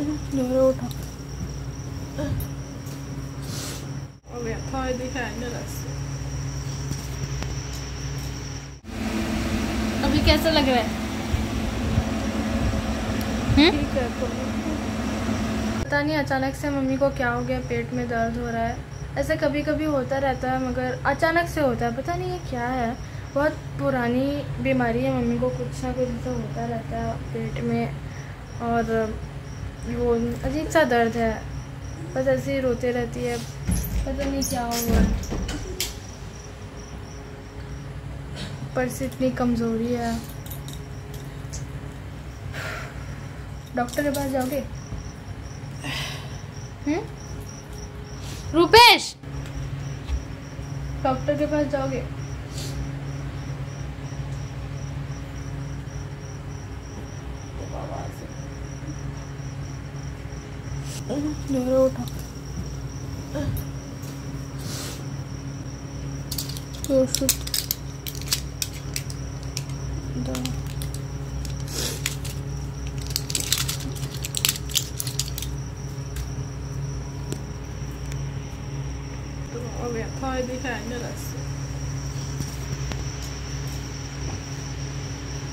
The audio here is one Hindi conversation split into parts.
udah Och jag tar det här nu alltså. अभी कैसा लग रहा है हम्म? ठीक है पता नहीं अचानक से मम्मी को क्या हो गया पेट में दर्द हो रहा है। ऐसे कभी कभी होता रहता है मगर अचानक से होता है। पता नहीं ये क्या है। बहुत पुरानी बीमारी है मम्मी को कुछ ना कुछ तो होता रहता है पेट में। और वो अजीब सा दर्द है। बस ऐसे ही रोते रहती है। पता नहीं क्या हुआ। पर से इतनी कमज़ोरी है। डॉक्टर के पास जाओगे? हम्म? रुपेश! डॉक्टर के पास जाओगे? ढेरों उठा You should the Då vet jag,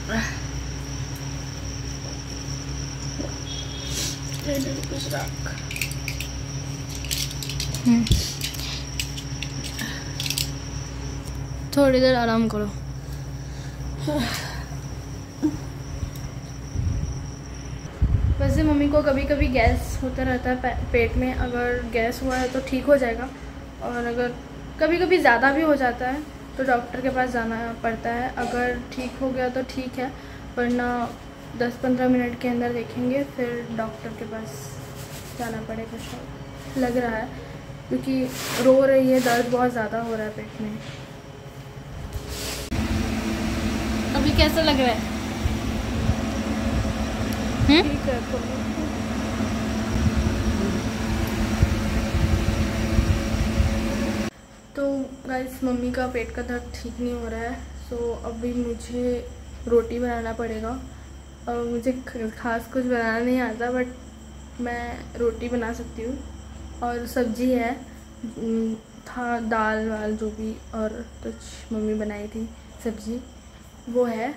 ta. हम्म। थोड़ी देर आराम करो। वैसे मम्मी को कभी कभी गैस होता रहता है पेट में। अगर गैस हुआ है तो ठीक हो जाएगा। और अगर कभी कभी ज़्यादा भी हो जाता है तो डॉक्टर के पास जाना पड़ता है। अगर ठीक हो गया तो ठीक है, वरना 10-15 मिनट के अंदर देखेंगे फिर डॉक्टर के पास जाना पड़ेगा शायद। लग रहा है क्योंकि रो रही है दर्द बहुत ज़्यादा हो रहा है पेट में। अभी कैसा लग रहा है? हम्म? ठीक है तो तो गाइस मम्मी का पेट का दर्द ठीक नहीं हो रहा है सो अभी मुझे रोटी बनाना पड़ेगा। और मुझे खास कुछ बनाना नहीं आता बट मैं रोटी बना सकती हूँ। और सब्ज़ी है था, दाल, वाल जो भी, और कुछ मम्मी बनाई थी सब्ज़ी, वो है।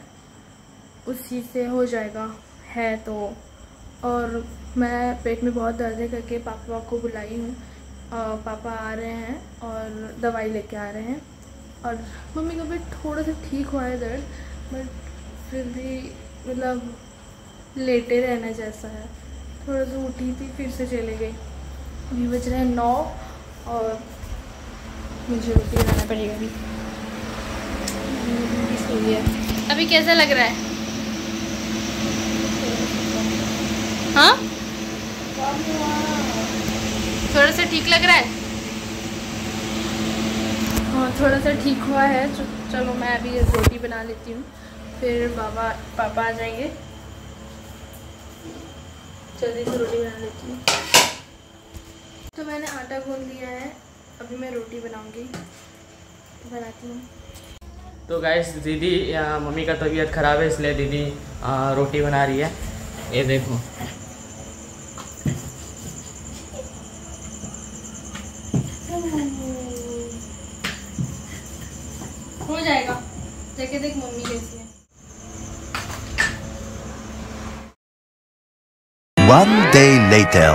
उसी से हो जाएगा, है तो। और मैं पेट में बहुत दर्द है करके पापा को बुलाई हूँ। पापा आ रहे हैं और दवाई लेके आ रहे हैं। और मम्मी का पेट थोड़ा सा ठीक हुआ है दर्द बट फिर भी मतलब लेटे रहना जैसा है। थोड़ा सा उठी थी फिर से चले गई। अभी बज रहे हैं नौ और मुझे रोटी बनाना पड़ेगा अभी। सो गया अभी कैसा लग रहा है? हाँ? थोड़ा सा ठीक लग रहा है? हाँ थोड़ा सा ठीक हुआ है। चलो मैं अभी रोटी बना लेती हूँ। फिर बाबा पापा आ जाएँगे। जल्दी से रोटी बना लेती हूँ। तो मैंने आटा गूंद लिया है। अभी मैं रोटी बनाऊँगी। बनाती हूँ। तो गैस दीदी मम्मी का तबीयत ख़राब है इसलिए दीदी आ, रोटी बना रही है। ये देखो। हो जाएगा। देखे देख मम्मी कैसी है। One day later.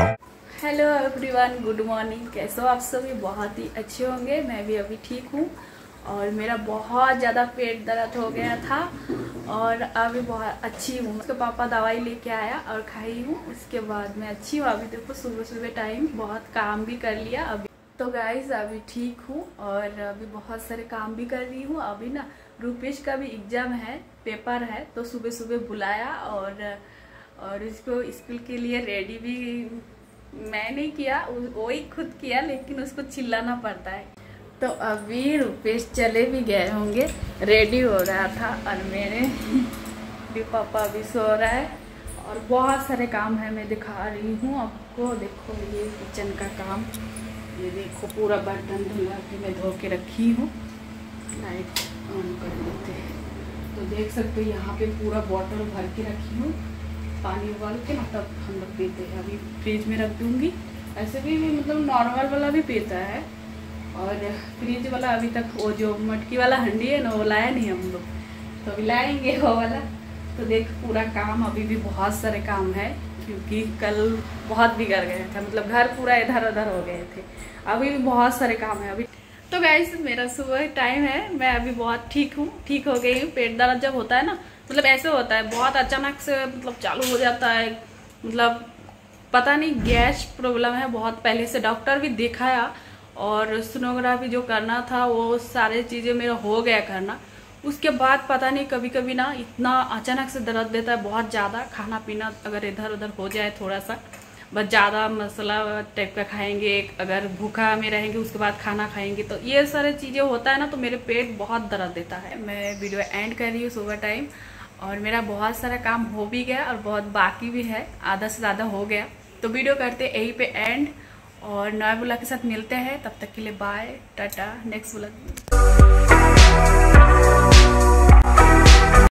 Hello everyone good morning कैसे हो आप सभी? बहुत ही अच्छे होंगे, मैं भी अभी ठीक हूँ। और मेरा बहुत ज़्यादा पेट दर्द हो गया था और अभी बहुत अच्छी हूँ। उसके पापा दवाई लेके आया और खाई हूँ। उसके बाद मैं अच्छी हूँ। अभी देखो सुबह सुबह टाइम बहुत काम भी कर लिया अभी। तो गाइज़ अभी ठीक हूँ और अभी बहुत सारे काम भी कर रही हूँ। अभी ना रूपेश का भी एग्ज़ाम है पेपर है तो सुबह सुबह बुलाया और और इसको स्कूल के लिए रेडी भी मैं नहीं किया वो ही खुद किया, लेकिन उसको चिल्लाना पड़ता है। तो अभी रुपेश चले भी गए होंगे। रेडी हो रहा था और मेरे भी पापा भी सो रहा है। और बहुत सारे काम है, मैं दिखा रही हूँ आपको। देखो, ये किचन का काम। ये देखो, पूरा बर्तन धुला के मैं धो के रखी हूँ। लाइट ऑन कर देते हैं। तो देख सकते हो, यहाँ पे पूरा बॉटल भर के रखी हूँ। पानी उबाल के ना तब हम लोग पीते हैं। अभी फ्रिज में रख दूँगी। ऐसे भी मतलब नॉर्मल वाला भी पीता है। और फ्रिज वाला अभी तक वो जो मटकी वाला हंडी है ना, वो लाया नहीं हम लोग। तो अभी लाएँगे वो वाला। तो देख, पूरा काम अभी भी बहुत सारे काम है, क्योंकि कल बहुत बिगड़ गए थे। मतलब घर पूरा इधर उधर हो गए थे। अभी भी बहुत सारे काम है। अभी तो गाइस मेरा सुबह टाइम है। मैं अभी बहुत ठीक हूँ। ठीक हो गई हूँ। पेट दर्द जब होता है ना मतलब ऐसे होता है। बहुत अचानक से मतलब चालू हो जाता है। मतलब पता नहीं, गैस प्रॉब्लम है बहुत। पहले से डॉक्टर भी दिखाया और सोनोग्राफी जो करना था, वो सारे चीज़ें मेरा हो गया करना। उसके बाद पता नहीं कभी कभी ना इतना अचानक से दर्द देता है, बहुत ज़्यादा। खाना पीना अगर इधर उधर हो जाए थोड़ा सा बस ज़्यादा मसाला टाइप का खाएँगे, अगर भूखा में रहेंगे, उसके बाद खाना खाएँगे तो ये सारे चीज़ें होता है ना तो मेरे पेट बहुत दर्द देता है। मैं वीडियो एंड कर रही हूँ सुबह टाइम और मेरा बहुत सारा काम हो भी गया और बहुत बाकी भी है, आधा से ज़्यादा हो गया। तो वीडियो करते यहीं पे एंड और नए बुला के साथ मिलते हैं, तब तक के लिए बाय टाटा नेक्स्ट बुला